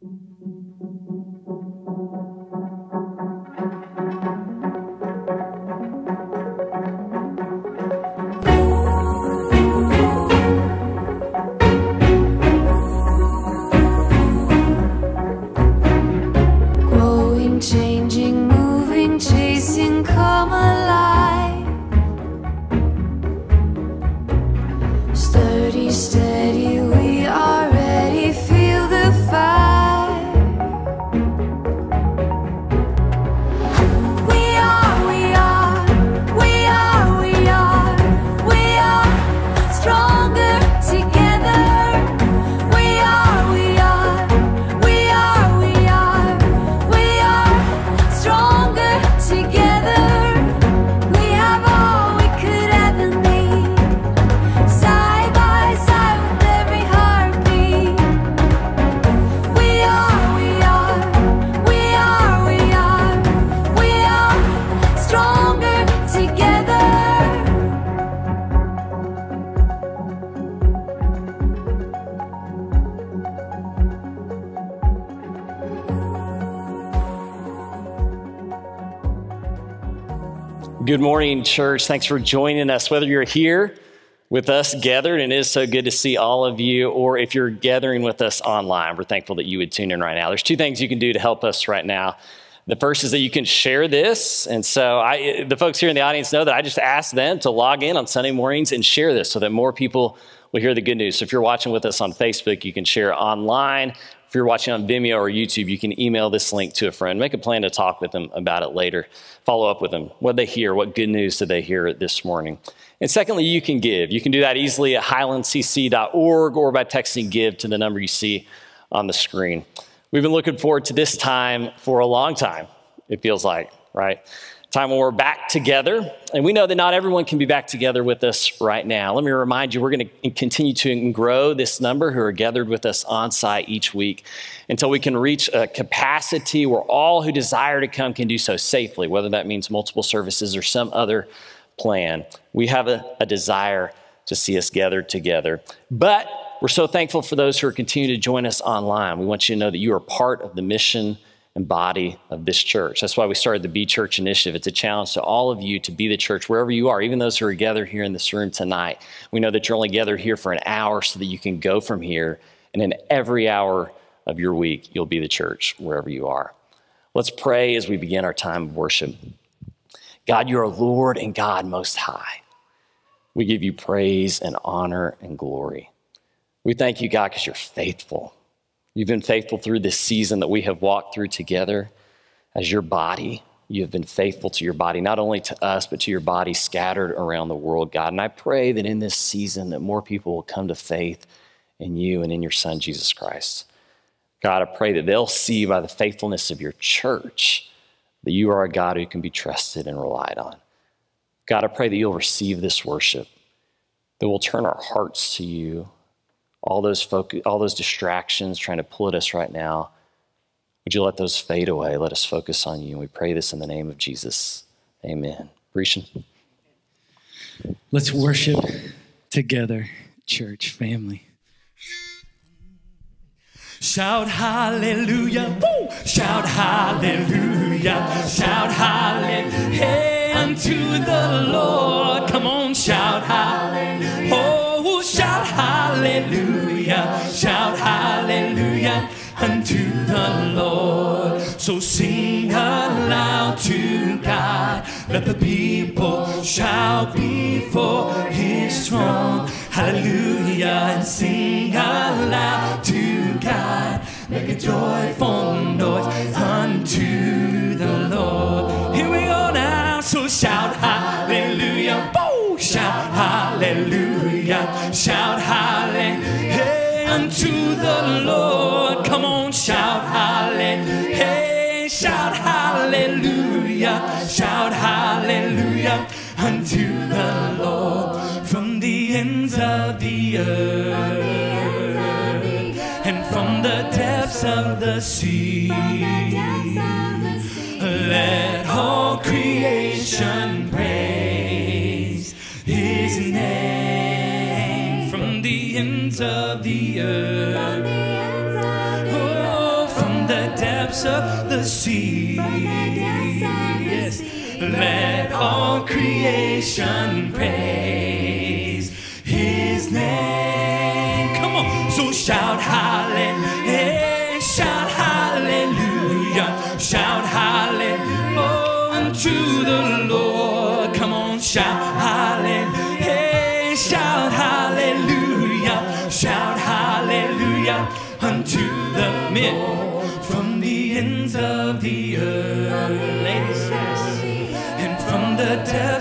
Growing, Good morning, church. Thanks for joining us. Whether you're here with us gathered, and it is so good to see all of you, or if you're gathering with us online, we're thankful that you would tune in right now. There's two things you can do to help us right now. The first is that you can share this. And so I, the folks here in the audience know that I just asked them to log in on Sunday mornings and share this so that more people will hear the good news. So if you're watching with us on Facebook, you can share online. If you're watching on Vimeo or YouTube, you can email this link to a friend. Make a plan to talk with them about it later. Follow up with them. What did they hear, what good news did they hear this morning? And secondly, you can give. You can do that easily at highlandcc.org or by texting give to the number you see on the screen. We've been looking forward to this time for a long time, it feels like, right? Time when we're back together. And we know that not everyone can be back together with us right now. Let me remind you, we're going to continue to grow this number who are gathered with us on site each week until we can reach a capacity where all who desire to come can do so safely, whether that means multiple services or some other plan. We have a, a desire to see us gathered together. But we're so thankful for those who are continuing to join us online. We want you to know that you are part of the mission and body of this church. That's why we started the Be Church initiative. It's a challenge to all of you to be the church wherever you are, even those who are gathered here in this room tonight. We know that you're only gathered here for an hour so that you can go from here, and in every hour of your week, you'll be the church wherever you are. Let's pray as we begin our time of worship. God, you are Lord and God Most High. We give you praise and honor and glory. We thank you, God, because you're faithful. You've been faithful through this season that we have walked through together as your body. You have been faithful to your body, not only to us, but to your body scattered around the world, God. And I pray that in this season that more people will come to faith in you and in your son, Jesus Christ. God, I pray that they'll see by the faithfulness of your church that you are a God who can be trusted and relied on. God, I pray that you'll receive this worship, that we'll turn our hearts to you. All those, focus, all those distractions trying to pull at us right now, would you let those fade away? Let us focus on you. And we pray this in the name of Jesus. Amen. Brishan. Let's worship together, church family. Shout hallelujah, Woo! shout hallelujah, shout hallelujah hey, unto the Lord. Come on, shout hallelujah, oh, shout hallelujah, shout hallelujah unto the Lord. So sing aloud to God, let the people shout before his throne. Hallelujah, and sing aloud to God. Make a joyful noise unto the Lord. Here we go now, so shout hallelujah. Woo! Shout hallelujah. Shout hallelujah. Unto the Lord. Come on, shout hallelujah. Hey, shout hallelujah. Shout hallelujah unto the Lord from the ends of the earth and from the depths of the sea. Let all creation ends of the earth. Oh, from the depths of the sea. Yes. Let all creation praise his name. Come on, so shout hallelujah,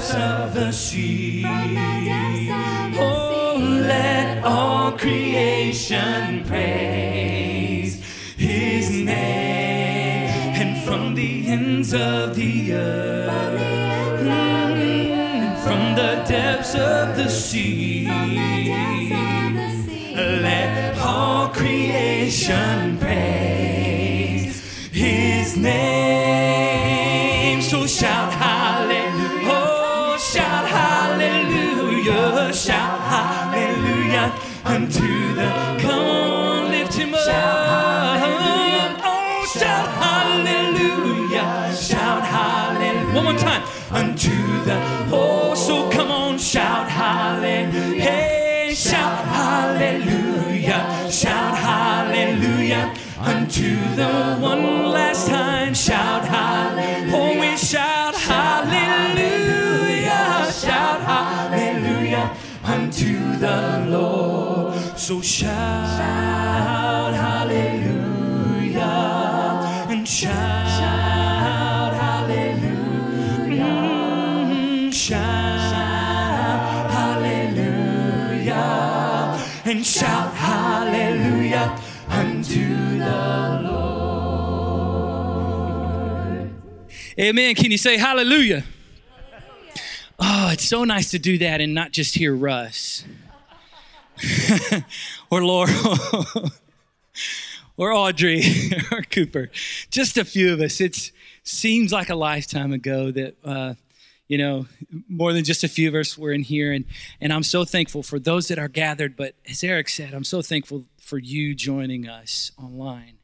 depths of the sea. Oh, let all creation praise his name. And from the ends of the earth, from the depths of the sea, let all creation praise his name. Unto the, come on, lift him up. Oh, shout hallelujah, shout hallelujah. One more time, unto the, oh, so come on, shout hallelujah, hey, shout hallelujah, shout hallelujah unto the one last time. Shout hallelujah. Oh, we shout hallelujah. Shout hallelujah unto the Lord. So shout hallelujah and shout hallelujah. Hallelujah and shout hallelujah unto the Lord. Amen. Can you say hallelujah? Oh, it's so nice to do that and not just hear Russ or Laurel or Audrey or Cooper. Just a few of us. It seems like a lifetime ago that, uh, you know, more than just a few of us were in here. And, and I'm so thankful for those that are gathered. But as Eric said, I'm so thankful for you joining us online.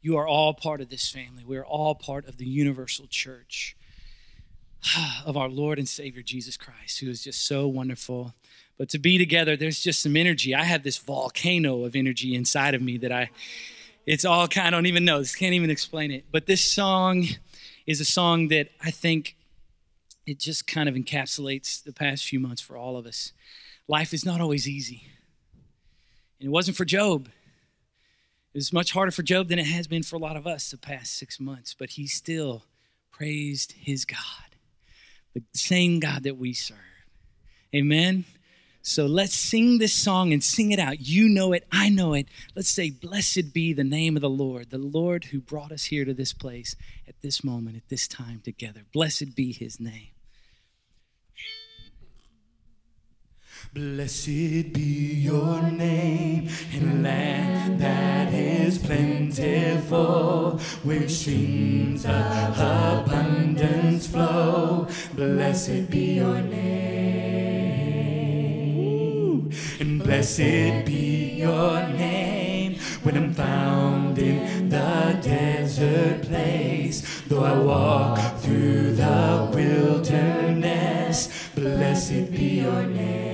You are all part of this family. We're all part of the universal church of our Lord and Savior Jesus Christ, who is just so wonderful. But to be together, there's just some energy. I have this volcano of energy inside of me that I, it's all kind, I don't even know, this can't even explain it. But this song is a song that I think it just kind of encapsulates the past few months for all of us. Life is not always easy. And it wasn't for Job. It was much harder for Job than it has been for a lot of us the past six months, but he still praised his God, the same God that we serve. Amen. So let's sing this song and sing it out. You know it, I know it. Let's say, Blessed be the name of the Lord, the Lord who brought us here to this place at this moment, at this time together. Blessed be his name. Blessed be your name in land that is plentiful, where streams of abundance flow. Blessed be your name. Blessed be your name when I'm found in the desert place. Though I walk through the wilderness, blessed be your name.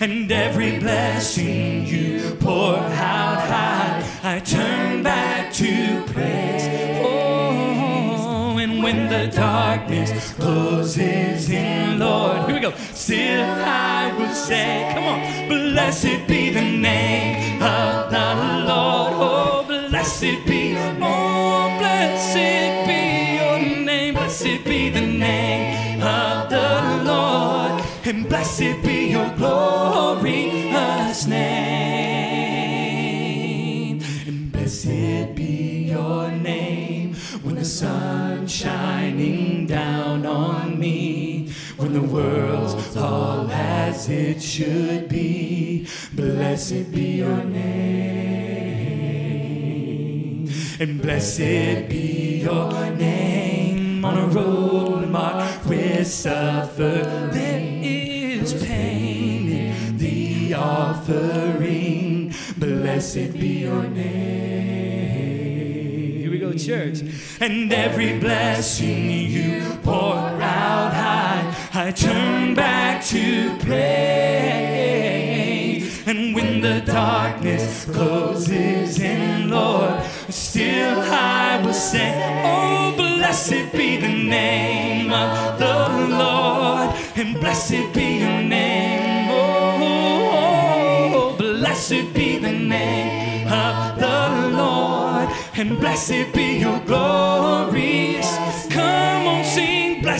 And every blessing you pour out high, I turn back to praise. Oh, and when the darkness closes in, Lord, here we go. Still I will say, come on, blessed be the name of the Lord. Oh, blessed be, oh, blessed be your name. Blessed be the name of the Lord, and blessed be your glorious name. And blessed be your name when the sun's shining down on me, when the world's all as it should be. Blessed be your name. And blessed be your name on a road marked with suffering There is pain in the offering. Blessed be your name. Here we go, church. And every blessing you pour out high, I turn back to praise. And when the darkness closes in, Lord, still I will say, Oh, blessed be the name of the Lord, and blessed be your name. Oh, blessed be the name of the Lord, and blessed be your glories.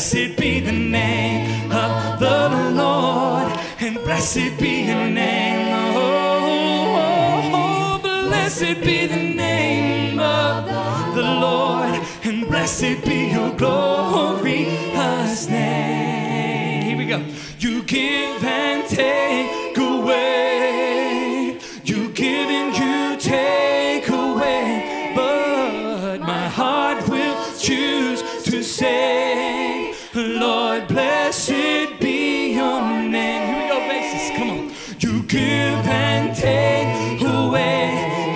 Blessed be the name of the Lord, and blessed be your name. Oh, blessed be the name of the Lord, and blessed be your glorious name. Here we go. You give and take take away.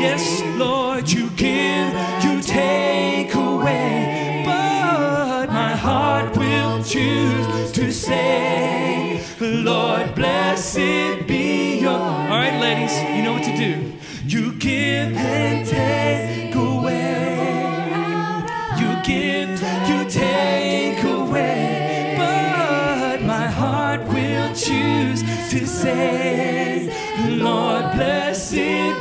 Yes, Lord, you give, you take away. But my heart will choose to say, Lord, blessed be your. All right, ladies, you know what to do. You give and take away. You give, you take away. But my heart will choose to say, Lord, blessed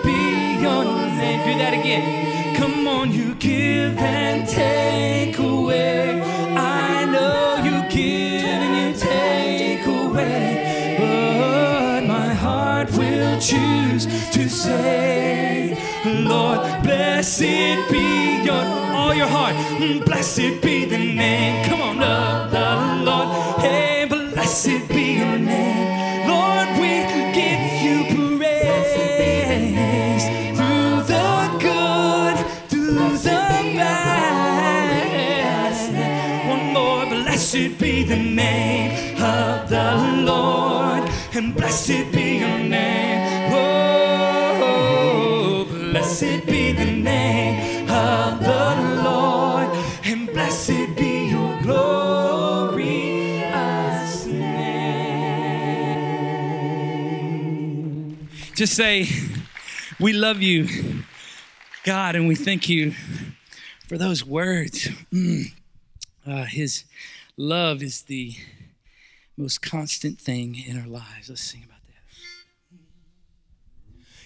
be your name. Do that again. Come on, you give and take away. I know you give and you take away. But my heart will choose to say, Lord, blessed be your all your heart. Mm, Blessed be the name. Come on, love the Lord. Hey, blessed be Just say, We love you, God, and we thank you for those words. Mm. Uh, his love is the most constant thing in our lives. Let's sing about.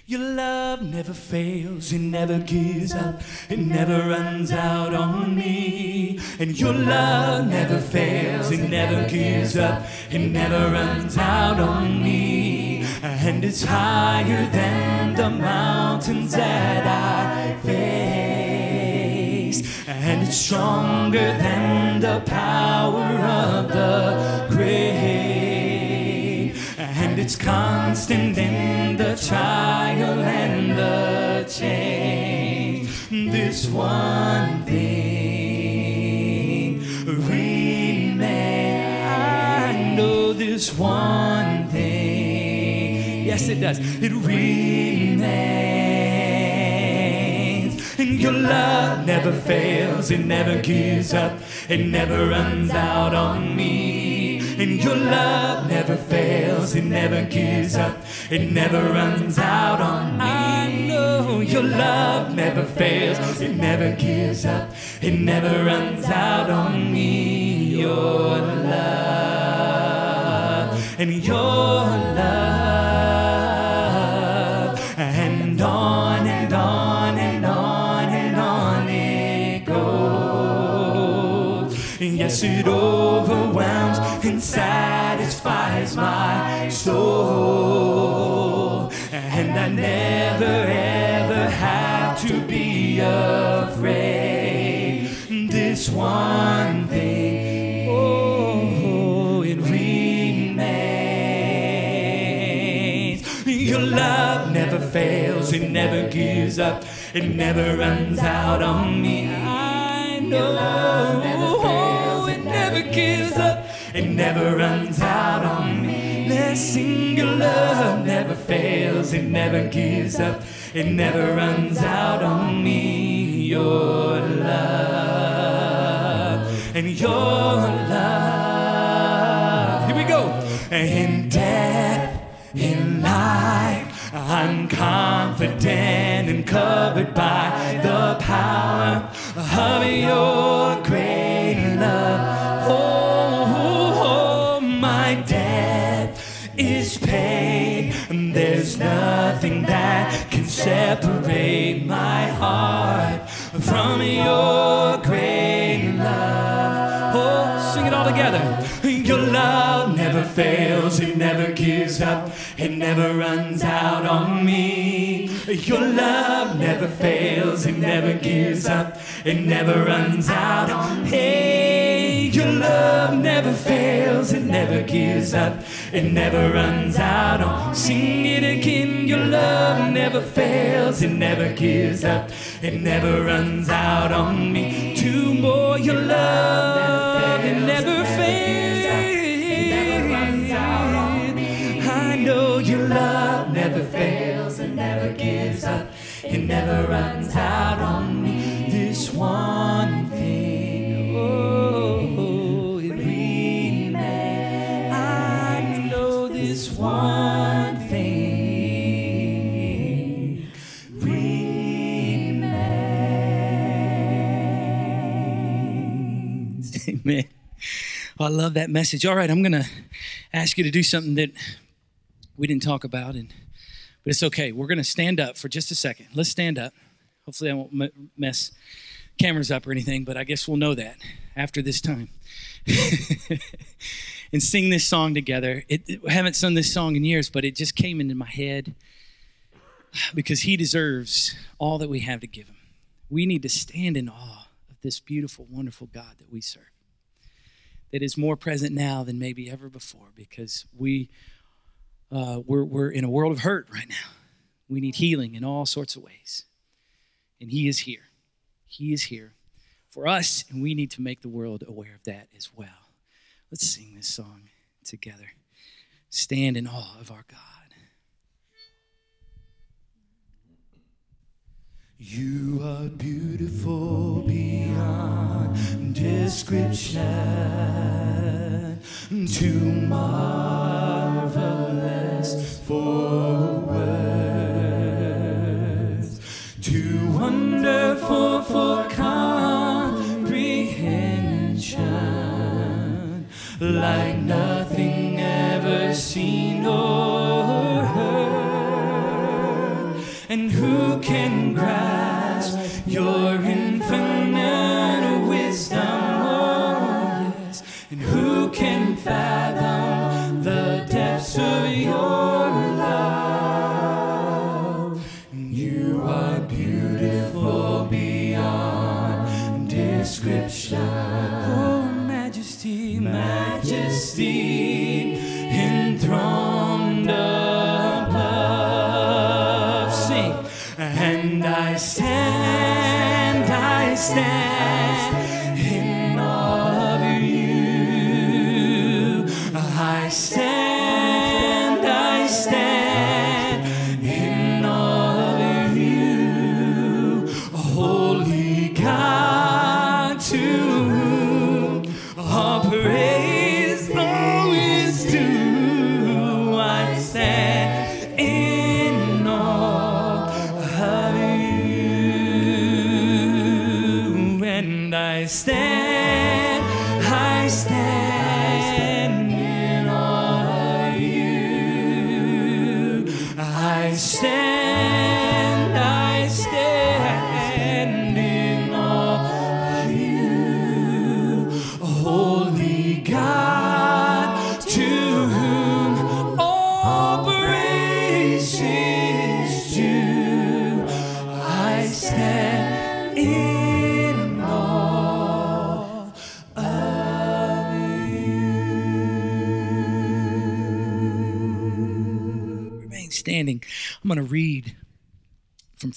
Your love never fails, it never gives up, it never runs out on me. And your love never fails, it never gives up, it never runs out on me. And it's higher than the mountains that I face, and it's stronger than the power of the it's constant in the trial and the change. This one thing remains. I know this one thing. Yes, it does. It remains. And your love never fails, it never gives up, it never runs out on me. And your love never fails, it never gives up, it never runs out on me. I know your love never fails, it never gives up, it never runs out on me. Your love and your love, and on and on and on and on it goes. Yes, it overwhelms and satisfies my soul. And I never ever have to be afraid. This one thing, oh, it remains. Your love never fails, it never gives up, it never runs out on me. I know oh, it never gives up, it never runs out on me. This single love never fails. It never gives up. It never runs out on me. Your love and your love. Here we go. In death, in life, I'm confident and covered by the power of your separate my heart from your great love. Oh, sing it all together. Your love never fails, it never gives up, it never runs out on me. Your love never fails, it never gives up, it never runs out on your love never fails, it never gives up, it never runs out on. Sing it again, your love never fails, it never gives up, it never runs out on me. Two more, your love, it never fails. I know your love never fails, it never gives up, it never runs out on me. I love that message. All right, I'm going to ask you to do something that we didn't talk about, and but it's okay. We're going to stand up for just a second. Let's stand up. Hopefully, I won't mess cameras up or anything, but I guess we'll know that after this time. and sing this song together. It, it- haven't sung this song in years, but it just came into my head because he deserves all that we have to give him. We need to stand in awe of this beautiful, wonderful God that we serve that is more present now than maybe ever before because we uh, we're, we're in a world of hurt right now. We need healing in all sorts of ways. And he is here. He is here for us and we need to make the world aware of that as well. Let's sing this song together. Stand in awe of our god You are beautiful beyond description, too marvelous for words, too wonderful for comprehension, like nothing can grasp your infinite wisdom? Oh, yes. And who can fathom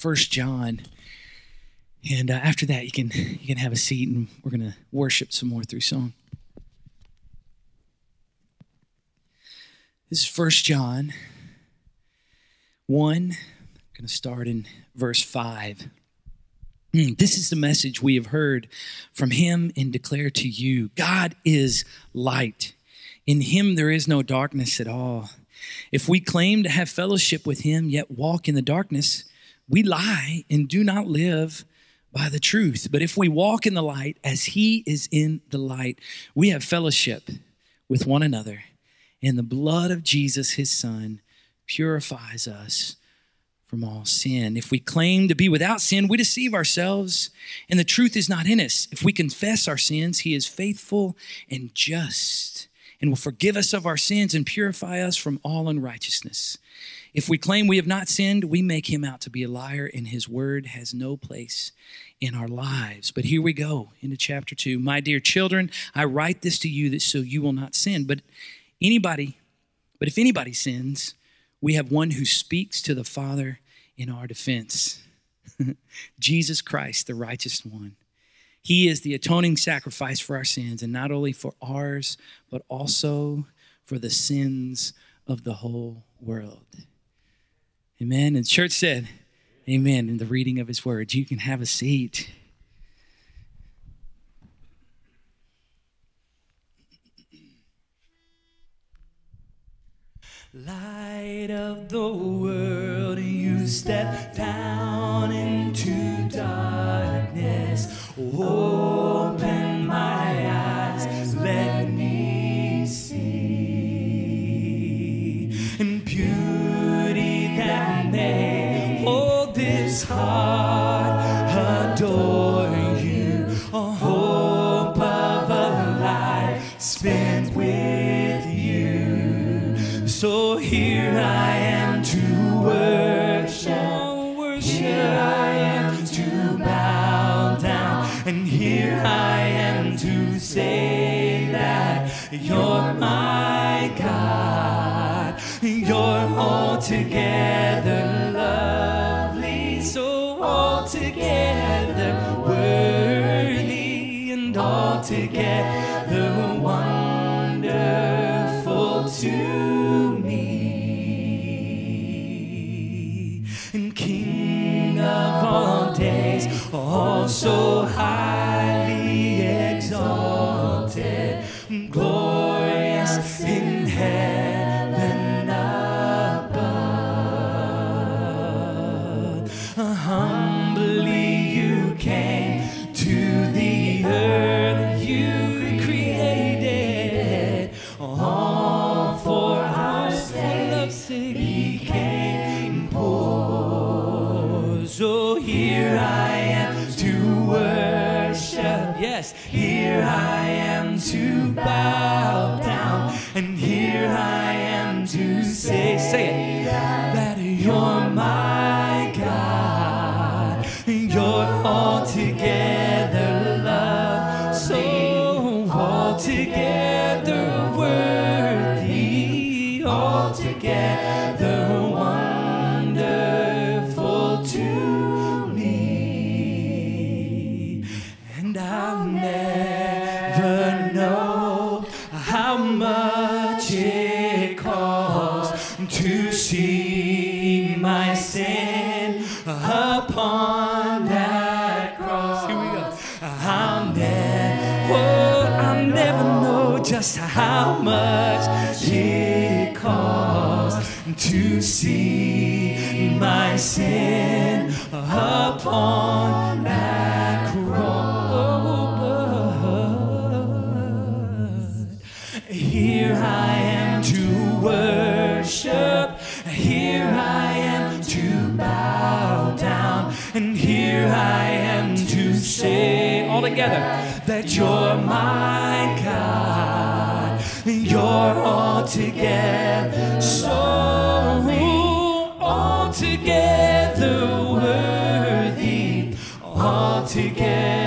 First John. And uh, after that, you can you can have a seat, and we're going to worship some more through song. This is First John one. I'm going to start in verse five. Mm, This is the message we have heard from him and declare to you God is light. In him there is no darkness at all. If we claim to have fellowship with him, yet walk in the darkness, we lie and do not live by the truth. But if we walk in the light as he is in the light, we have fellowship with one another. And the blood of Jesus, his son, purifies us from all sin. If we claim to be without sin, we deceive ourselves, and the truth is not in us. If we confess our sins, he is faithful and just and will forgive us of our sins and purify us from all unrighteousness. If we claim we have not sinned, we make him out to be a liar, and his word has no place in our lives. But here we go into chapter two. My dear children, I write this to you that so you will not sin. But anybody, but if anybody sins, we have one who speaks to the Father in our defense Jesus Christ, the righteous one. He is the atoning sacrifice for our sins, and not only for ours, but also for the sins of the whole world. Amen. And church said, Amen. In the reading of his words, you can have a seat. Light of the world, you step down into darkness. Open my eyes, let me see. And beauty that may hold this heart, altogether the wonderful to me. And King of all days, also altogether. So altogether worthy, altogether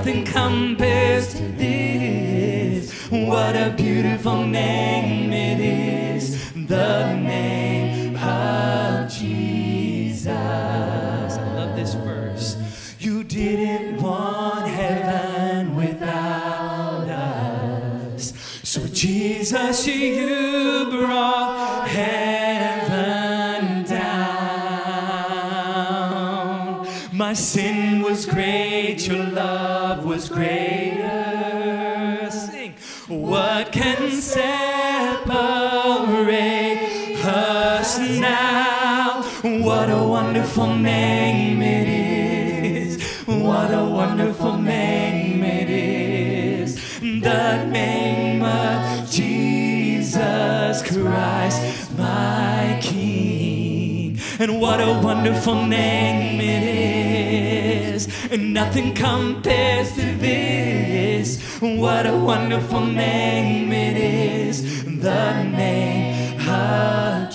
Nothing compares now? What a wonderful name it is. What a wonderful name it is. The name of Jesus Christ, my King. And what a wonderful name it is. And nothing compares to this. What a wonderful name it is. The name of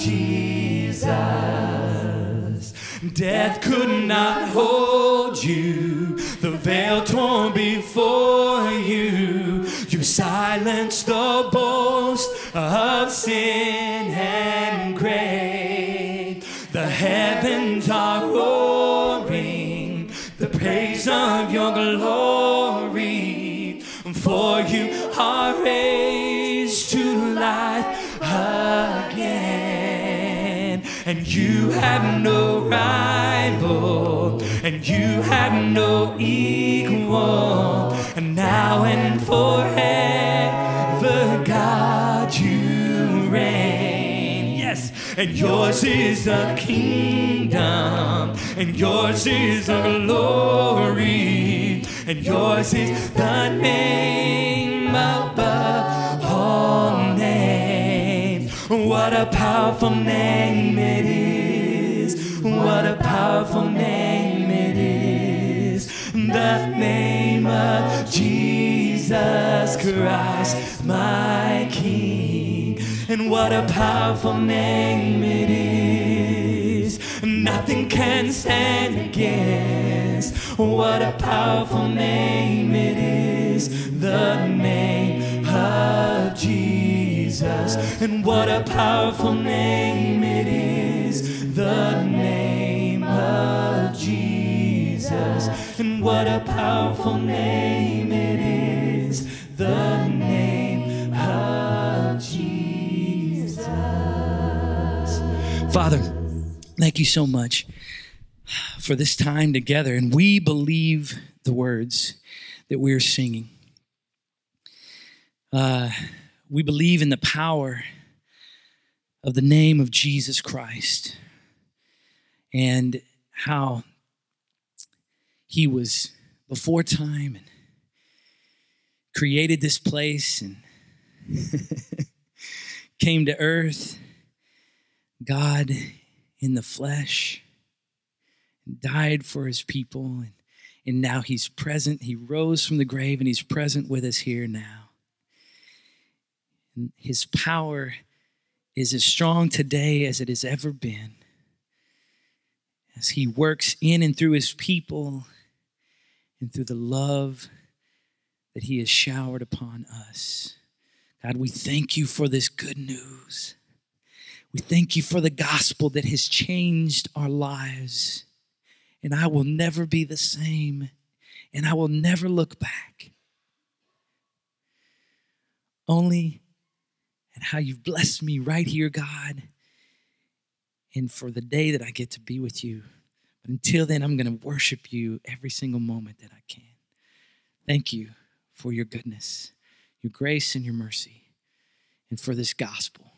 Jesus. Death could not hold you, the veil torn before you. You silenced the boast of sin and grave. The heavens are roaring, the praise of your glory. For you are raised And you have no rival, and you have no equal. And now and forever, God, you reign. Yes, and yours is the kingdom, and yours is the glory, and yours is the name above all. What a powerful name it is. What a powerful name it is. The name of Jesus Christ, my King. And what a powerful name it is. Nothing can stand against. What a powerful name it is. The name of Jesus. And what a powerful name it is. The name of Jesus. And what a powerful name it is. The name of Jesus. Father, thank you so much for this time together. And we believe the words that we're singing. Uh, we believe in the power of the name of Jesus Christ and how he was before time and created this place and came to earth, God in the flesh, died for his people, and, and now he's present. He rose from the grave and he's present with us here now. And his power is as strong today as it has ever been. As he works in and through his people and through the love that he has showered upon us. God, we thank you for this good news. We thank you for the gospel that has changed our lives. And I will never be the same, and I will never look back. Only at how you've blessed me right here, God, and for the day that I get to be with you. But until then, I'm going to worship you every single moment that I can. Thank you for your goodness, your grace, and your mercy, and for this gospel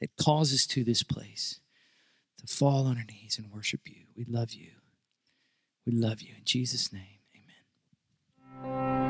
that calls us to this place to fall on our knees and worship you. We love you. We love you. In Jesus' name, amen.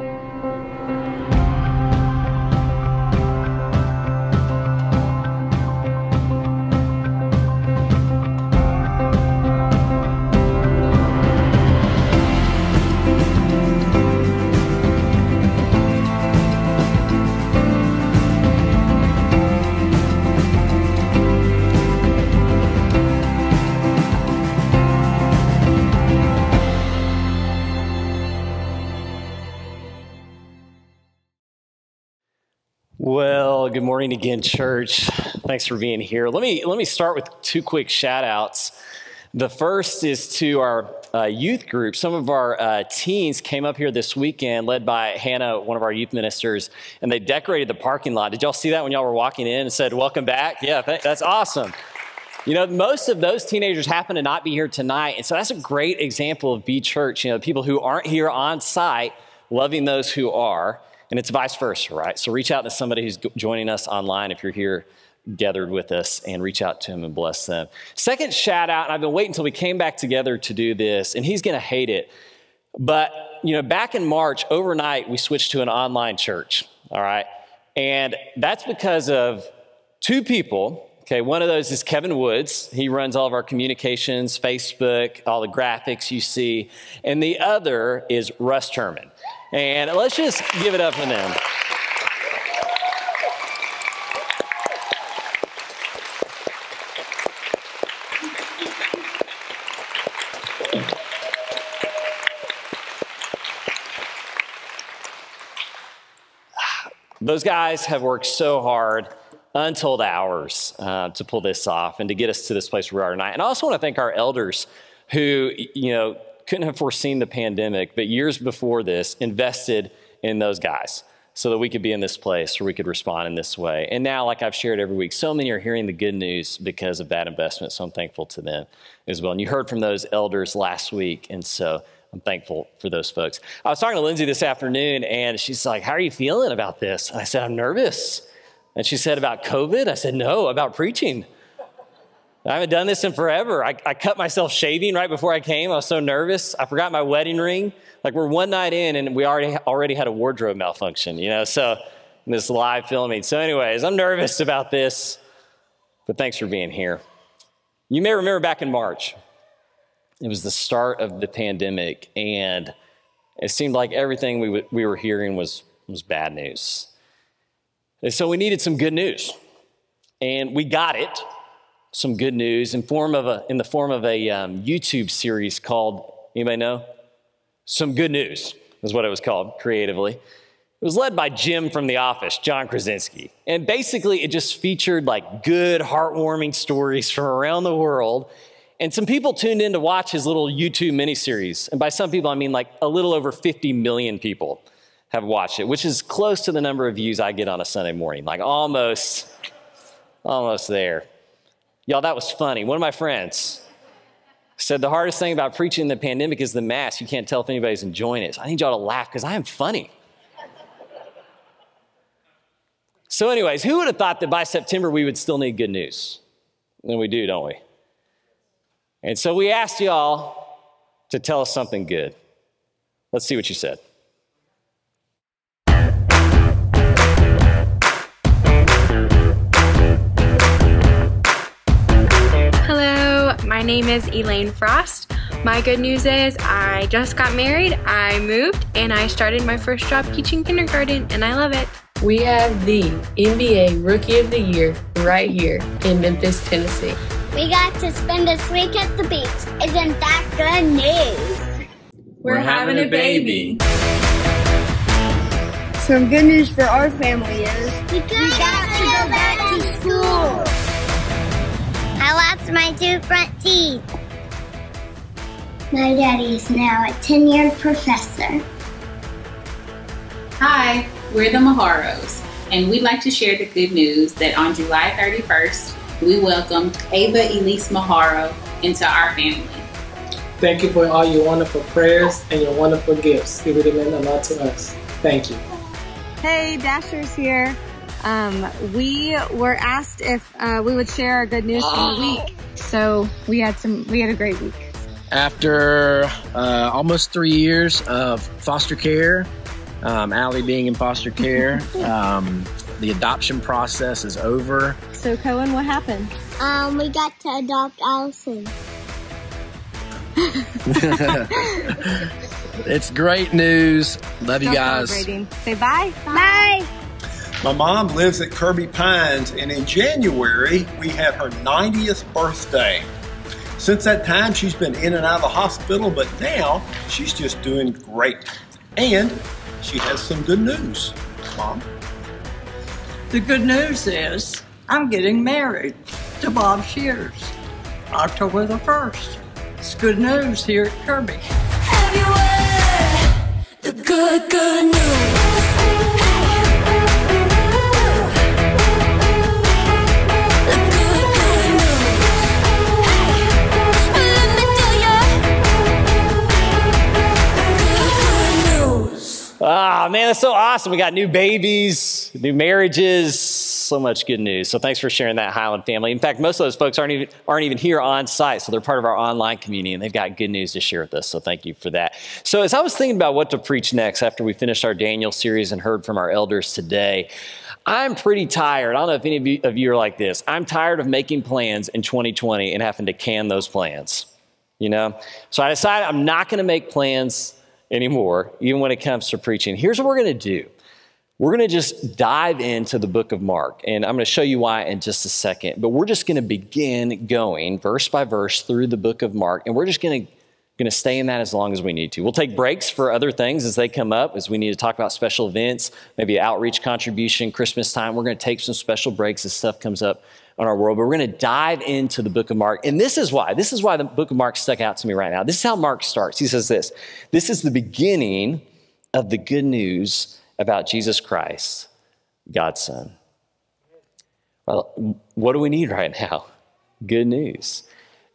Good morning again, church. Thanks for being here. Let me let me start with two quick shout outs. The first is to our uh, youth group. Some of our uh, teens came up here this weekend, led by Hannah, one of our youth ministers, and they decorated the parking lot. Did y'all see that when y'all were walking in and said, Welcome back? Yeah, th- that's awesome. You know, most of those teenagers happen to not be here tonight. And so that's a great example of Be Church. You know, people who aren't here on site loving those who are. And it's vice versa, right? So reach out to somebody who's joining us online if you're here gathered with us and reach out to them and bless them. Second shout out, and I've been waiting until we came back together to do this, and he's going to hate it. But, you know, back in March, overnight, we switched to an online church, all right? And that's because of two people. Okay, one of those is Kevin Woods. He runs all of our communications, Facebook, all the graphics you see. And the other is Russ Terman. And let's just give it up for them. Those guys have worked so hard, untold hours, uh, to pull this off and to get us to this place where we are tonight. And I also want to thank our elders who, you know, couldn't have foreseen the pandemic, but years before this, invested in those guys so that we could be in this place where we could respond in this way. And now, like I've shared every week, so many are hearing the good news because of that investment. So I'm thankful to them as well. And you heard from those elders last week. And so I'm thankful for those folks. I was talking to Lindsay this afternoon, and she's like, How are you feeling about this? And I said, I'm nervous. And she said, About COVID? I said, No, about preaching. I haven't done this in forever. I, I, cut myself shaving right before I came. I was so nervous. I forgot my wedding ring. Like we're one night in and we already already had a wardrobe malfunction, you know. So this live filming. So, anyways, I'm nervous about this, but thanks for being here. You may remember back in March, it was the start of the pandemic, and it seemed like everything we, we were hearing was was bad news. And so we needed some good news, and we got it some good news in form of a in the form of a um, YouTube series called anybody know? Some good news is what it was called creatively. It was led by Jim from The Office, John Krasinski, and basically it just featured like good, heartwarming stories from around the world. And some people tuned in to watch his little YouTube miniseries, and by some people I mean like a little over 50 million people have watched it, which is close to the number of views I get on a Sunday morning, like almost, almost there. Y'all, that was funny. One of my friends said the hardest thing about preaching in the pandemic is the mask. You can't tell if anybody's enjoying it. So I need y'all to laugh because I am funny. so, anyways, who would have thought that by September we would still need good news? And we do, don't we? And so we asked y'all to tell us something good. Let's see what you said. My name is Elaine Frost. My good news is I just got married, I moved, and I started my first job teaching kindergarten, and I love it. We have the NBA Rookie of the Year right here in Memphis, Tennessee. We got to spend this week at the beach. Isn't that good news? We're, We're having, having a baby. Some good news for our family is we got, we got to go back lost my two front teeth. My daddy is now a tenured professor. Hi, we're the Maharos, and we'd like to share the good news that on July 31st, we welcomed Ava Elise Maharo into our family. Thank you for all your wonderful prayers and your wonderful gifts. It really meant a lot to us. Thank you. Hey, Dashers here. Um, we were asked if uh, we would share our good news from the week, so we had some. We had a great week. After uh, almost three years of foster care, um, Allie being in foster care, um, the adoption process is over. So, Cohen, what happened? Um, we got to adopt Allison. it's great news. Love you guys. Say bye. Bye. My mom lives at Kirby Pines, and in January, we had her 90th birthday. Since that time, she's been in and out of the hospital, but now she's just doing great. And she has some good news, Mom. The good news is I'm getting married to Bob Shears October the 1st. It's good news here at Kirby. The good, good news. Ah, man, that's so awesome. We got new babies, new marriages, so much good news. So thanks for sharing that, Highland family. In fact, most of those folks aren't even, aren't even here on site, so they're part of our online community, and they've got good news to share with us. So thank you for that. So as I was thinking about what to preach next after we finished our Daniel series and heard from our elders today, I'm pretty tired. I don't know if any of you, of you are like this. I'm tired of making plans in 2020 and having to can those plans. You know? So I decided I'm not going to make plans anymore, even when it comes to preaching. Here's what we're going to do we're going to just dive into the book of Mark, and I'm going to show you why in just a second. But we're just going to begin going verse by verse through the book of Mark, and we're just going to going to stay in that as long as we need to. We'll take breaks for other things as they come up, as we need to talk about special events, maybe outreach contribution, Christmas time. We're going to take some special breaks as stuff comes up on our world, but we're going to dive into the book of Mark. And this is why. This is why the book of Mark stuck out to me right now. This is how Mark starts. He says this This is the beginning of the good news about Jesus Christ, God's Son. Well, what do we need right now? Good news.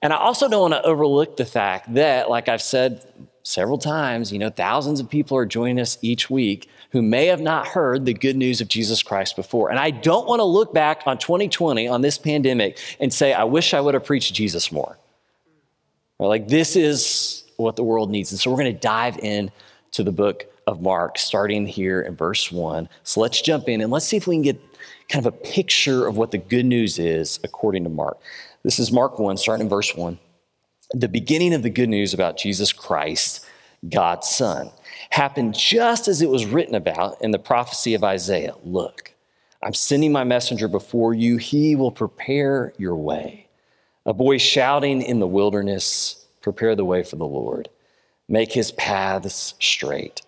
And I also don't want to overlook the fact that, like I've said several times, you know, thousands of people are joining us each week who may have not heard the good news of Jesus Christ before. And I don't want to look back on 2020, on this pandemic, and say, I wish I would have preached Jesus more. Or like, this is what the world needs. And so we're going to dive in to the book of Mark, starting here in verse 1. So let's jump in and let's see if we can get kind of a picture of what the good news is according to Mark. This is Mark 1, starting in verse 1. The beginning of the good news about Jesus Christ, God's Son, happened just as it was written about in the prophecy of Isaiah. Look, I'm sending my messenger before you. He will prepare your way. A boy shouting in the wilderness, prepare the way for the Lord. Make his paths straight.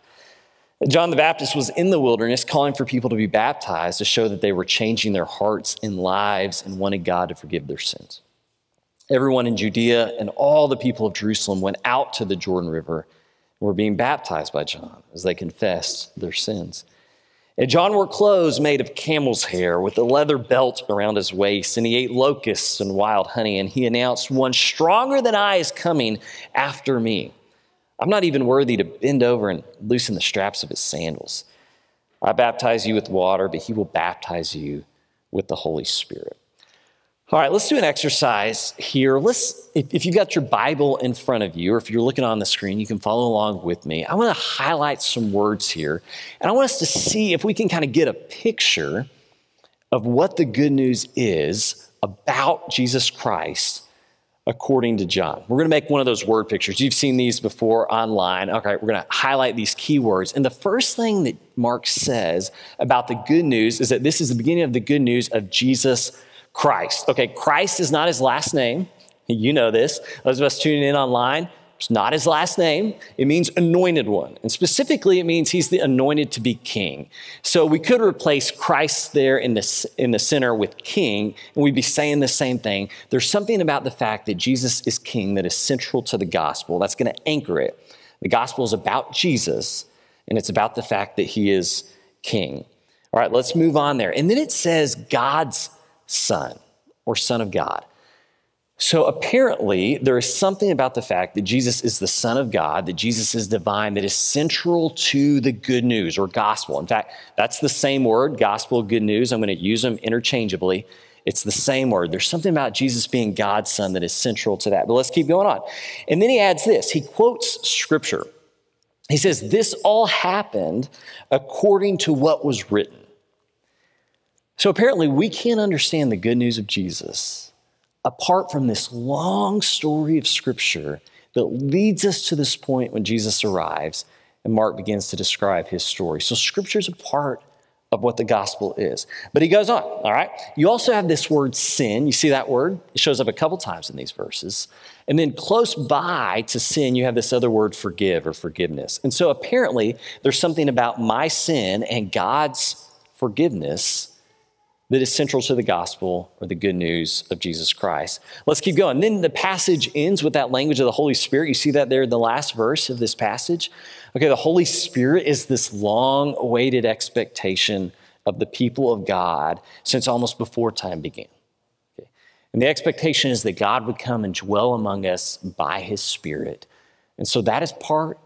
John the Baptist was in the wilderness calling for people to be baptized to show that they were changing their hearts and lives and wanted God to forgive their sins. Everyone in Judea and all the people of Jerusalem went out to the Jordan River were being baptized by John as they confessed their sins. And John wore clothes made of camel's hair with a leather belt around his waist, and he ate locusts and wild honey, and he announced, One stronger than I is coming after me. I'm not even worthy to bend over and loosen the straps of his sandals. I baptize you with water, but he will baptize you with the Holy Spirit. All right, let's do an exercise here. Let's, if, if you've got your Bible in front of you, or if you're looking on the screen, you can follow along with me. I want to highlight some words here, and I want us to see if we can kind of get a picture of what the good news is about Jesus Christ according to John. We're going to make one of those word pictures. You've seen these before online. Okay, we're going to highlight these keywords. And the first thing that Mark says about the good news is that this is the beginning of the good news of Jesus Christ. Okay, Christ is not his last name. You know this. Those of us tuning in online, it's not his last name. It means anointed one. And specifically, it means he's the anointed to be king. So we could replace Christ there in the, in the center with king, and we'd be saying the same thing. There's something about the fact that Jesus is king that is central to the gospel. That's going to anchor it. The gospel is about Jesus, and it's about the fact that he is king. All right, let's move on there. And then it says God's son or son of God. So apparently, there is something about the fact that Jesus is the Son of God, that Jesus is divine, that is central to the good news or gospel. In fact, that's the same word, gospel, good news. I'm going to use them interchangeably. It's the same word. There's something about Jesus being God's Son that is central to that. But let's keep going on. And then he adds this he quotes scripture. He says, This all happened according to what was written. So apparently, we can't understand the good news of Jesus apart from this long story of Scripture that leads us to this point when Jesus arrives and Mark begins to describe his story. So, Scripture is a part of what the gospel is. But he goes on, all right? You also have this word sin. You see that word? It shows up a couple times in these verses. And then close by to sin, you have this other word, forgive or forgiveness. And so apparently, there's something about my sin and God's forgiveness that is central to the gospel or the good news of Jesus Christ. Let's keep going. Then the passage ends with that language of the Holy Spirit. You see that there in the last verse of this passage? Okay, the Holy Spirit is this long awaited expectation of the people of God since almost before time began. Okay. And the expectation is that God would come and dwell among us by his Spirit. And so that is part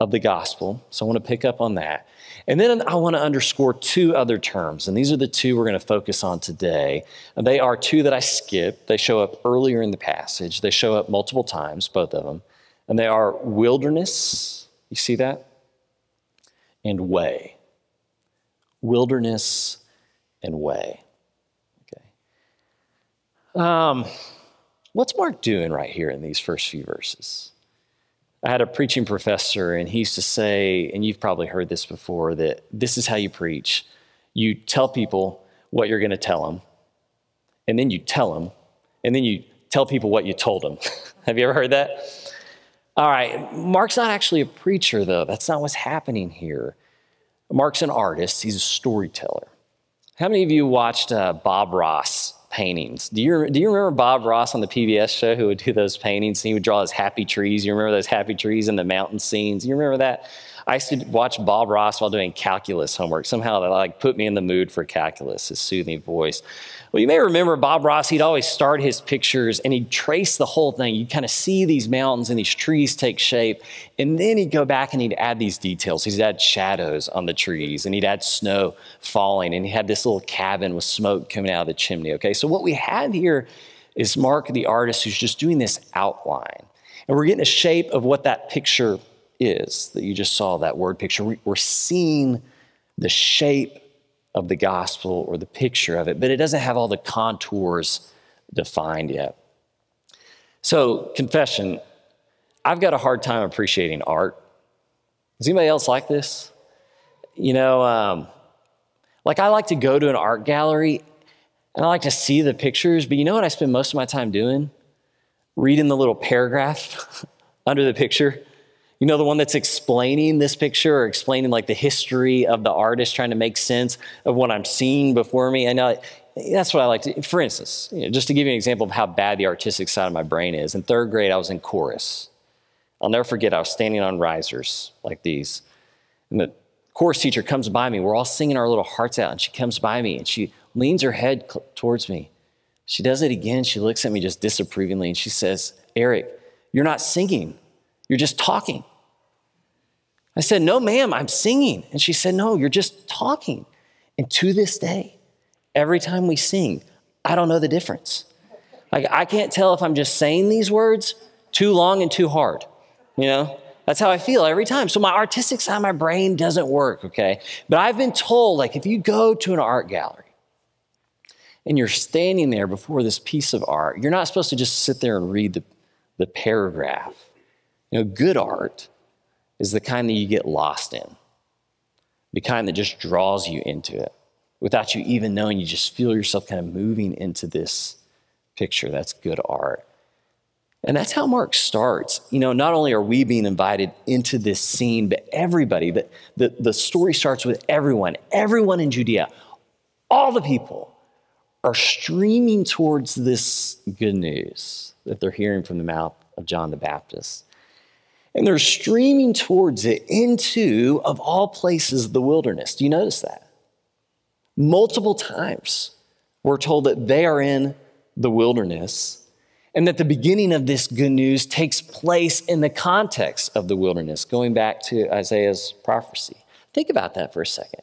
of the gospel. So I want to pick up on that. And then I want to underscore two other terms, and these are the two we're going to focus on today. And they are two that I skipped. They show up earlier in the passage, they show up multiple times, both of them. And they are wilderness, you see that? And way. Wilderness and way. Okay. Um, what's Mark doing right here in these first few verses? I had a preaching professor, and he used to say, and you've probably heard this before, that this is how you preach. You tell people what you're going to tell them, and then you tell them, and then you tell people what you told them. Have you ever heard that? All right, Mark's not actually a preacher, though. That's not what's happening here. Mark's an artist, he's a storyteller. How many of you watched uh, Bob Ross paintings. Do you, do you remember Bob Ross on the PBS show who would do those paintings? He would draw his happy trees. You remember those happy trees and the mountain scenes? You remember that? I used to watch Bob Ross while doing calculus homework. Somehow that like put me in the mood for calculus, his soothing voice. Well, you may remember Bob Ross, he'd always start his pictures and he'd trace the whole thing. You'd kind of see these mountains and these trees take shape. And then he'd go back and he'd add these details. He'd add shadows on the trees and he'd add snow falling. And he had this little cabin with smoke coming out of the chimney. Okay, so what we have here is Mark, the artist, who's just doing this outline. And we're getting a shape of what that picture is that you just saw, that word picture. We're seeing the shape of the gospel or the picture of it, but it doesn't have all the contours defined yet. So, confession, I've got a hard time appreciating art. Does anybody else like this? You know, um, like I like to go to an art gallery and I like to see the pictures, but you know what I spend most of my time doing? Reading the little paragraph under the picture. You know, the one that's explaining this picture or explaining like the history of the artist, trying to make sense of what I'm seeing before me. Know that's what I like to, for instance, you know, just to give you an example of how bad the artistic side of my brain is. In third grade, I was in chorus. I'll never forget, I was standing on risers like these. And the chorus teacher comes by me. We're all singing our little hearts out, and she comes by me and she leans her head towards me. She does it again. She looks at me just disapprovingly and she says, Eric, you're not singing, you're just talking. I said, No, ma'am, I'm singing. And she said, No, you're just talking. And to this day, every time we sing, I don't know the difference. Like, I can't tell if I'm just saying these words too long and too hard. You know, that's how I feel every time. So my artistic side of my brain doesn't work, okay? But I've been told, like, if you go to an art gallery and you're standing there before this piece of art, you're not supposed to just sit there and read the, the paragraph. You know, good art is the kind that you get lost in, the kind that just draws you into it without you even knowing. You just feel yourself kind of moving into this picture. That's good art. And that's how Mark starts. You know, not only are we being invited into this scene, but everybody, the, the, the story starts with everyone, everyone in Judea, all the people are streaming towards this good news that they're hearing from the mouth of John the Baptist. And they're streaming towards it into, of all places, the wilderness. Do you notice that? Multiple times we're told that they are in the wilderness and that the beginning of this good news takes place in the context of the wilderness, going back to Isaiah's prophecy. Think about that for a second.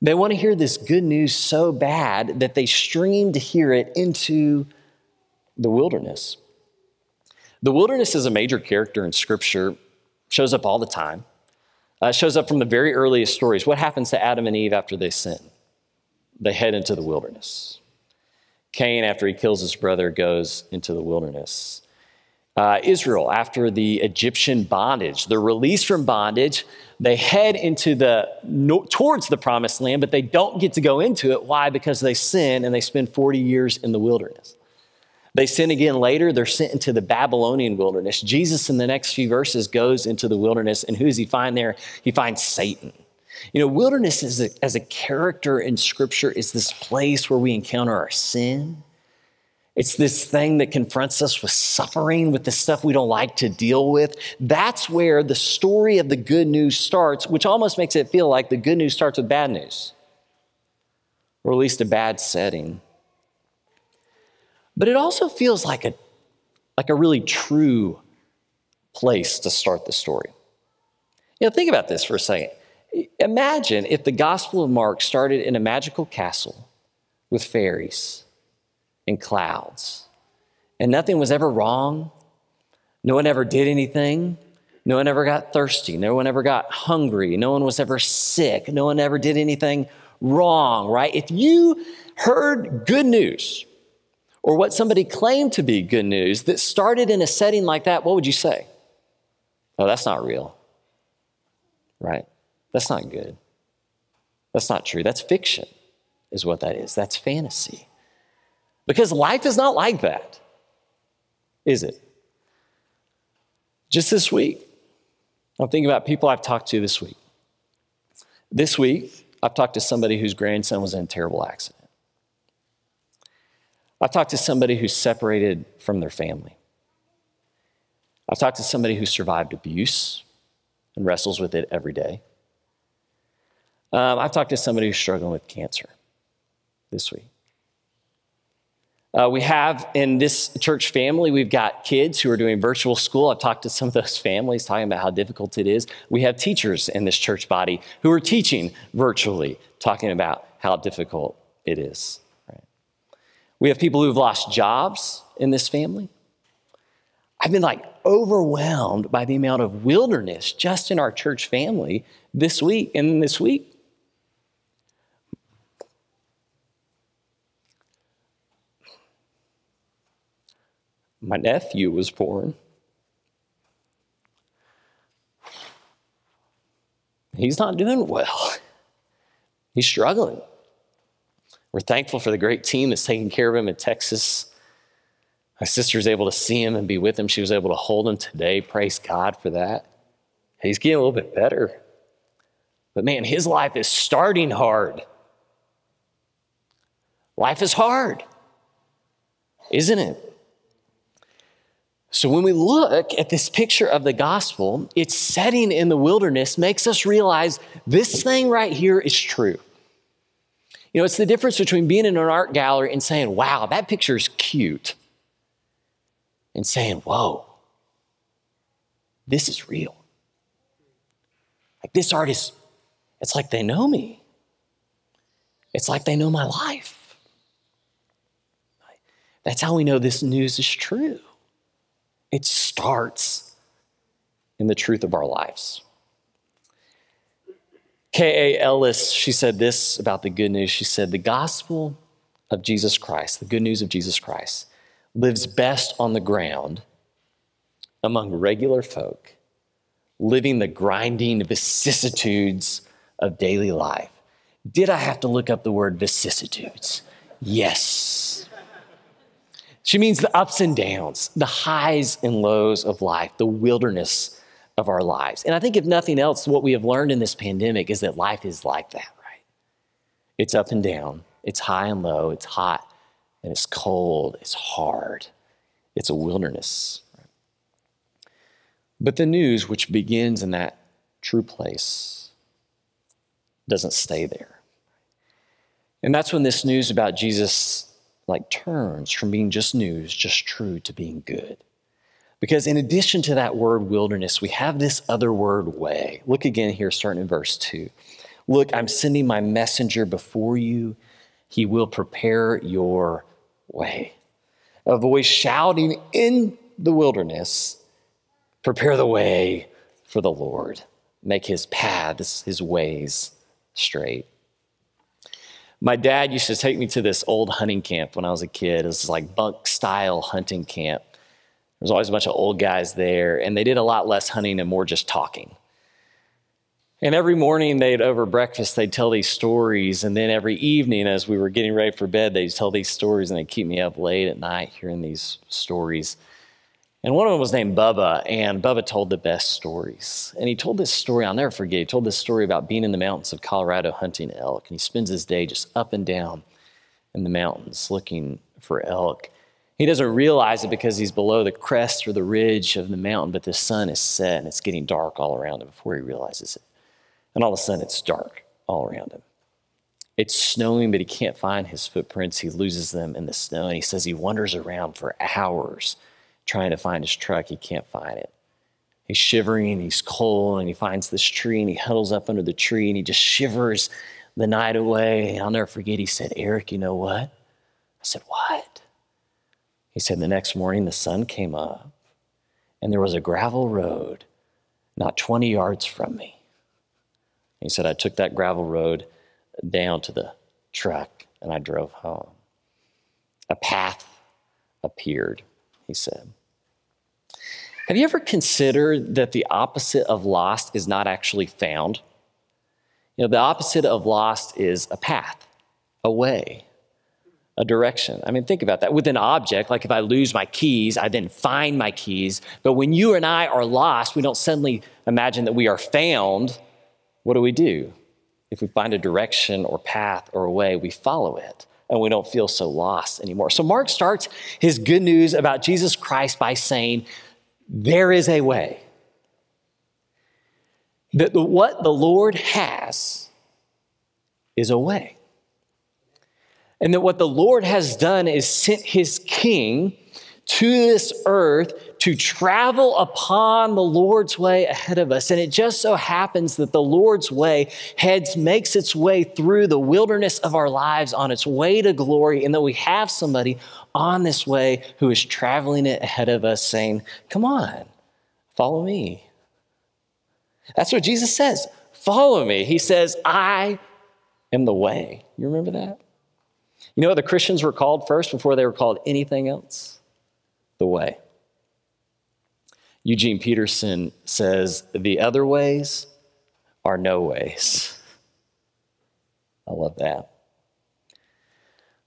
They want to hear this good news so bad that they stream to hear it into the wilderness. The wilderness is a major character in Scripture, shows up all the time. Uh, shows up from the very earliest stories. What happens to Adam and Eve after they sin? They head into the wilderness. Cain, after he kills his brother, goes into the wilderness. Uh, Israel, after the Egyptian bondage, they're released from bondage. They head into the no, towards the promised land, but they don't get to go into it. Why? Because they sin and they spend 40 years in the wilderness. They sin again later. They're sent into the Babylonian wilderness. Jesus, in the next few verses, goes into the wilderness, and who does he find there? He finds Satan. You know, wilderness as a, as a character in Scripture is this place where we encounter our sin. It's this thing that confronts us with suffering, with the stuff we don't like to deal with. That's where the story of the good news starts, which almost makes it feel like the good news starts with bad news, or at least a bad setting. But it also feels like a, like a really true place to start the story. You know, think about this for a second. Imagine if the Gospel of Mark started in a magical castle with fairies and clouds, and nothing was ever wrong. No one ever did anything. No one ever got thirsty. No one ever got hungry. No one was ever sick. No one ever did anything wrong, right? If you heard good news or what somebody claimed to be good news that started in a setting like that, what would you say? Oh, that's not real, right? That's not good. That's not true. That's fiction, is what that is. That's fantasy. Because life is not like that, is it? Just this week, I'm thinking about people I've talked to this week. This week, I've talked to somebody whose grandson was in a terrible accident. I've talked to somebody who's separated from their family. I've talked to somebody who survived abuse and wrestles with it every day. Um, I've talked to somebody who's struggling with cancer this week. Uh, we have in this church family, we've got kids who are doing virtual school. I've talked to some of those families talking about how difficult it is. We have teachers in this church body who are teaching virtually, talking about how difficult it is. We have people who've lost jobs in this family. I've been like overwhelmed by the amount of wilderness just in our church family this week and this week. my nephew was born. He's not doing well. He's struggling. We're thankful for the great team that's taking care of him in Texas. My sister's able to see him and be with him. She was able to hold him today. Praise God for that. He's getting a little bit better. But man, his life is starting hard. Life is hard, isn't it? So when we look at this picture of the gospel, its setting in the wilderness makes us realize this thing right here is true. You know, it's the difference between being in an art gallery and saying, wow, that picture is cute, and saying, whoa, this is real. Like this artist, it's like they know me. It's like they know my life. That's how we know this news is true. It starts in the truth of our lives. K.A. Ellis, she said this about the good news. She said, The gospel of Jesus Christ, the good news of Jesus Christ, lives best on the ground among regular folk, living the grinding vicissitudes of daily life. Did I have to look up the word vicissitudes? Yes. She means the ups and downs, the highs and lows of life, the wilderness of our lives. And I think, if nothing else, what we have learned in this pandemic is that life is like that, right? It's up and down, it's high and low, it's hot and it's cold, it's hard, it's a wilderness. But the news, which begins in that true place, doesn't stay there. And that's when this news about Jesus like turns from being just news, just true, to being good. Because in addition to that word wilderness, we have this other word way. Look again here, starting in verse 2. Look, I'm sending my messenger before you. He will prepare your way. A voice shouting in the wilderness, prepare the way for the Lord. Make his paths, his ways straight. My dad used to take me to this old hunting camp when I was a kid. It was like bunk style hunting camp. There was always a bunch of old guys there, and they did a lot less hunting and more just talking. And every morning they'd over breakfast, they'd tell these stories. And then every evening, as we were getting ready for bed, they'd tell these stories and they'd keep me up late at night hearing these stories. And one of them was named Bubba, and Bubba told the best stories. And he told this story, I'll never forget. He told this story about being in the mountains of Colorado hunting elk. And he spends his day just up and down in the mountains looking for elk. He doesn't realize it because he's below the crest or the ridge of the mountain, but the sun is set and it's getting dark all around him before he realizes it. And all of a sudden, it's dark all around him. It's snowing, but he can't find his footprints. He loses them in the snow, and he says he wanders around for hours trying to find his truck. He can't find it. He's shivering, and he's cold, and he finds this tree and he huddles up under the tree and he just shivers the night away. And I'll never forget, he said, Eric, you know what? I said, What? He said, The next morning the sun came up and there was a gravel road not 20 yards from me. He said, I took that gravel road down to the truck and I drove home. A path appeared, he said. Have you ever considered that the opposite of lost is not actually found? You know, the opposite of lost is a path, a way, a direction. I mean, think about that. With an object, like if I lose my keys, I then find my keys. But when you and I are lost, we don't suddenly imagine that we are found. What do we do? If we find a direction or path or a way, we follow it and we don't feel so lost anymore. So Mark starts his good news about Jesus Christ by saying, There is a way. That what the Lord has is a way. And that what the Lord has done is sent his king to this earth to travel upon the Lord's way ahead of us. And it just so happens that the Lord's way heads makes its way through the wilderness of our lives on its way to glory, and that we have somebody on this way who is traveling it ahead of us saying, Come on, follow me. That's what Jesus says. Follow me. He says, I am the way. You remember that? You know what the Christians were called first before they were called anything else? The way. Eugene Peterson says, the other ways are no ways. I love that.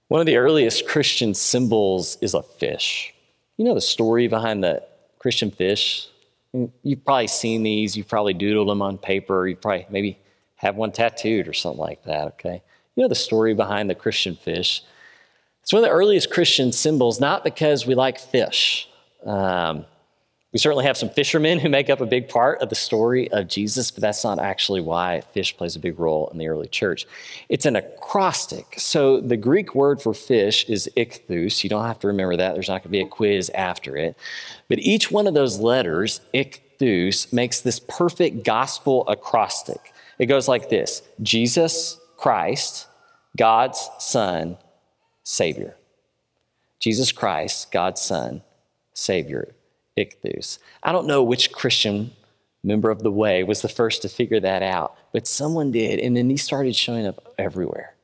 One of the earliest Christian symbols is a fish. You know the story behind the Christian fish? You've probably seen these, you've probably doodled them on paper, you probably maybe have one tattooed or something like that, okay? You know the story behind the Christian fish? It's one of the earliest Christian symbols, not because we like fish. Um, we certainly have some fishermen who make up a big part of the story of Jesus, but that's not actually why fish plays a big role in the early church. It's an acrostic. So the Greek word for fish is ichthus. You don't have to remember that. There's not going to be a quiz after it. But each one of those letters, ichthus, makes this perfect gospel acrostic. It goes like this Jesus Christ, God's Son, Savior. Jesus Christ, God's Son, Savior. Ichthus. I don't know which Christian member of the way was the first to figure that out, but someone did. And then these started showing up everywhere.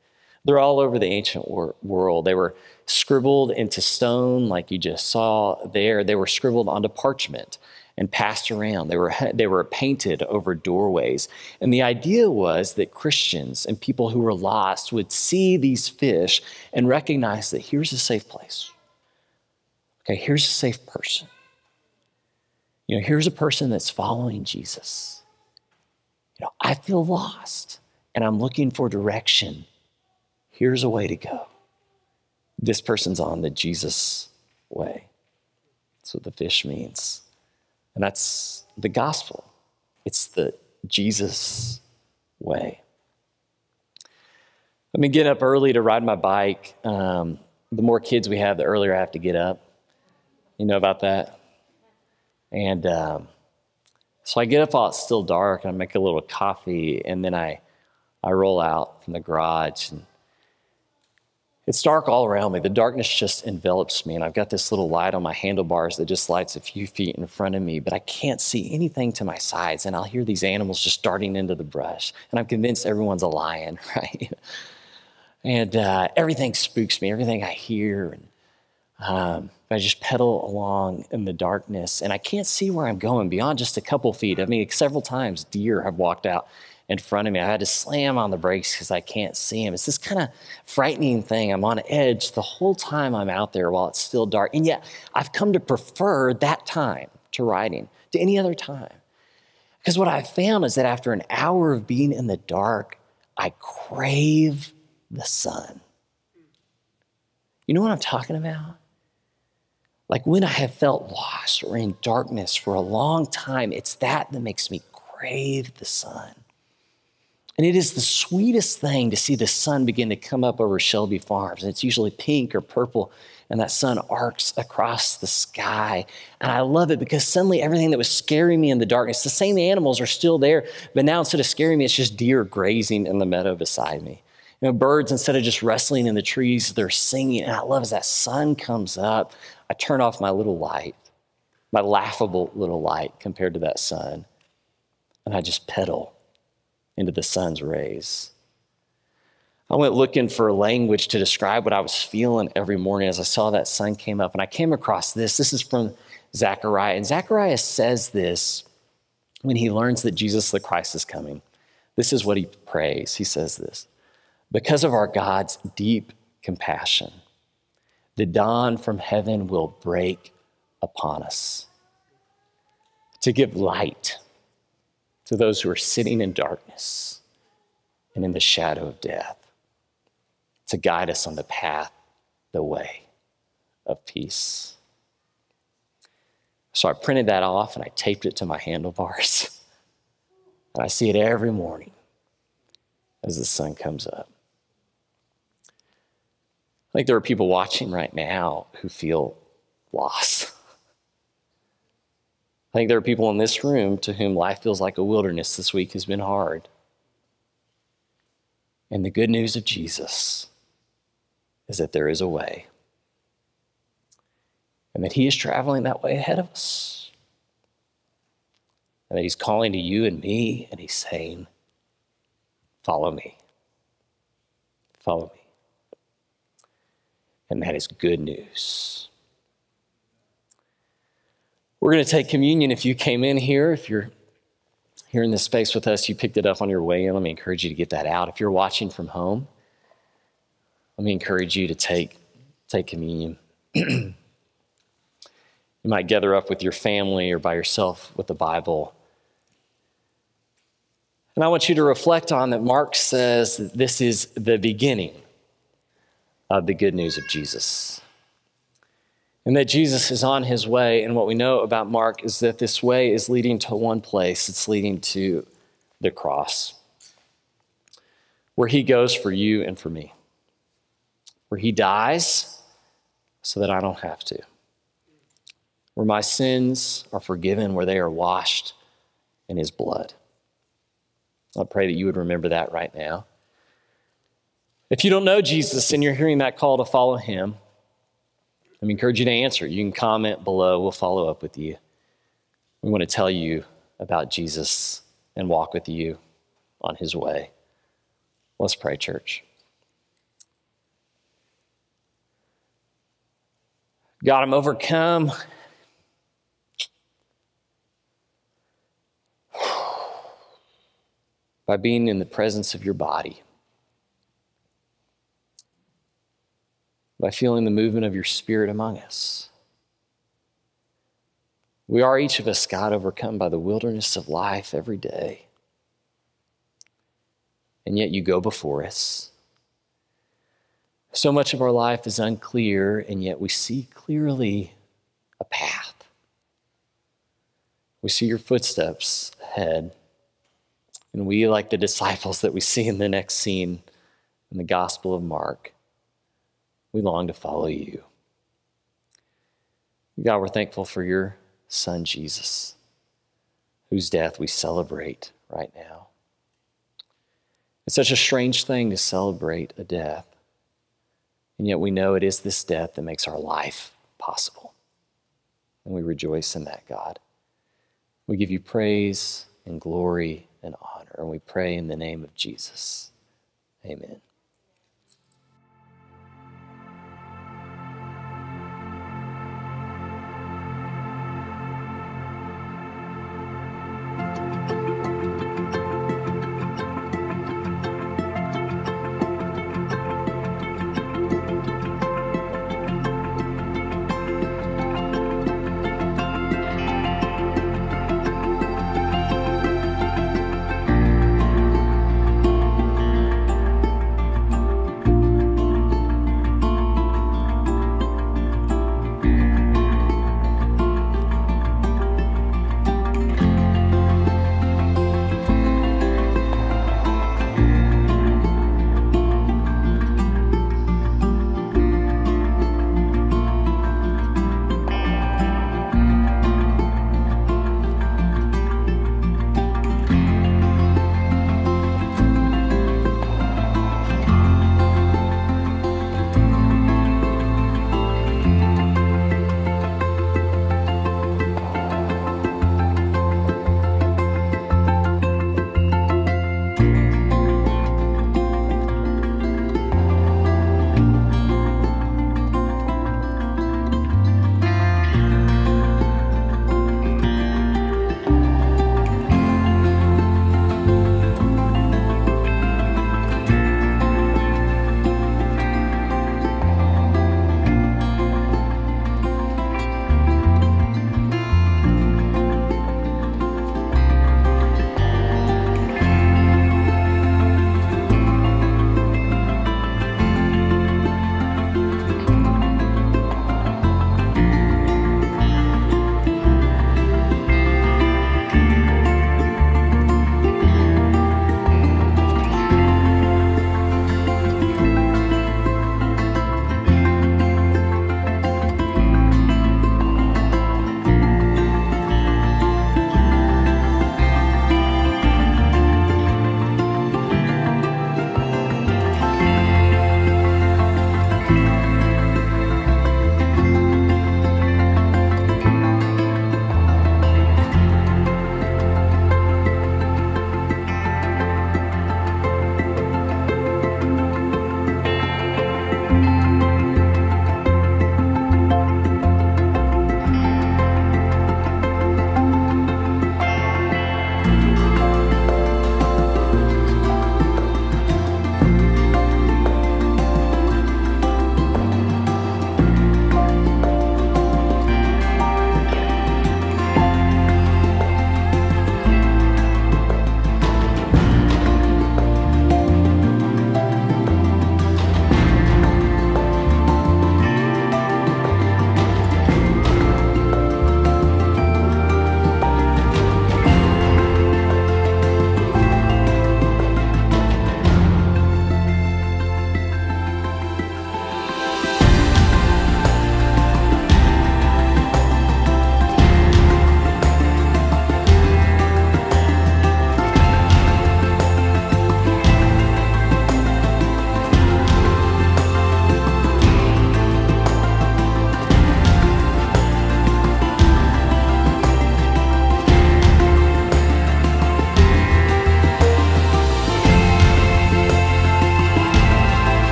They're all over the ancient wor- world. They were scribbled into stone, like you just saw there. They were scribbled onto parchment and passed around. They were, they were painted over doorways. And the idea was that Christians and people who were lost would see these fish and recognize that here's a safe place. Okay, here's a safe person. You know, here's a person that's following Jesus. You know, I feel lost and I'm looking for direction. Here's a way to go. This person's on the Jesus way. That's what the fish means. And that's the gospel. It's the Jesus way. Let me get up early to ride my bike. Um, the more kids we have, the earlier I have to get up. You know about that? And um, so I get up while it's still dark and I make a little coffee and then I, I roll out from the garage and it's dark all around me. The darkness just envelops me, and I've got this little light on my handlebars that just lights a few feet in front of me, but I can't see anything to my sides. And I'll hear these animals just darting into the brush, and I'm convinced everyone's a lion, right? and uh, everything spooks me, everything I hear. And um, I just pedal along in the darkness and I can't see where I'm going beyond just a couple feet. I mean, several times deer have walked out in front of me. I had to slam on the brakes because I can't see him. It's this kind of frightening thing. I'm on edge the whole time I'm out there while it's still dark. And yet, I've come to prefer that time to riding to any other time. Because what I've found is that after an hour of being in the dark, I crave the sun. You know what I'm talking about? Like when I have felt lost or in darkness for a long time, it's that that makes me crave the sun. And it is the sweetest thing to see the sun begin to come up over Shelby Farms. And it's usually pink or purple, and that sun arcs across the sky. And I love it because suddenly everything that was scaring me in the darkness, the same animals are still there, but now instead of scaring me, it's just deer grazing in the meadow beside me. You know, birds, instead of just wrestling in the trees, they're singing. And I love as that sun comes up, I turn off my little light, my laughable little light compared to that sun, and I just pedal into the sun's rays. I went looking for language to describe what I was feeling every morning as I saw that sun came up. And I came across this. This is from Zechariah. And Zechariah says this when he learns that Jesus the Christ is coming. This is what he prays. He says this Because of our God's deep compassion, the dawn from heaven will break upon us to give light to those who are sitting in darkness and in the shadow of death, to guide us on the path, the way of peace. So I printed that off and I taped it to my handlebars. And I see it every morning as the sun comes up. I think there are people watching right now who feel lost. I think there are people in this room to whom life feels like a wilderness this week has been hard. And the good news of Jesus is that there is a way, and that He is traveling that way ahead of us, and that He's calling to you and me, and He's saying, Follow me. Follow me. And that is good news. We're going to take communion. If you came in here, if you're here in this space with us, you picked it up on your way in, let me encourage you to get that out. If you're watching from home, let me encourage you to take, take communion. you might gather up with your family or by yourself with the Bible. And I want you to reflect on that Mark says that this is the beginning of the good news of Jesus and that Jesus is on his way. And what we know about Mark is that this way is leading to one place it's leading to the cross, where he goes for you and for me, where he dies so that I don't have to, where my sins are forgiven, where they are washed in his blood. I pray that you would remember that right now. If you don't know Jesus and you're hearing that call to follow him, I encourage you to answer. You can comment below. We'll follow up with you. We want to tell you about Jesus and walk with you on his way. Let's pray, church. God, I'm overcome. By being in the presence of your body. By feeling the movement of your spirit among us. We are each of us, God, overcome by the wilderness of life every day. And yet you go before us. So much of our life is unclear, and yet we see clearly a path. We see your footsteps ahead. And we, like the disciples that we see in the next scene in the Gospel of Mark, we long to follow you. God, we're thankful for your son, Jesus, whose death we celebrate right now. It's such a strange thing to celebrate a death, and yet we know it is this death that makes our life possible. And we rejoice in that, God. We give you praise and glory and honor, and we pray in the name of Jesus. Amen.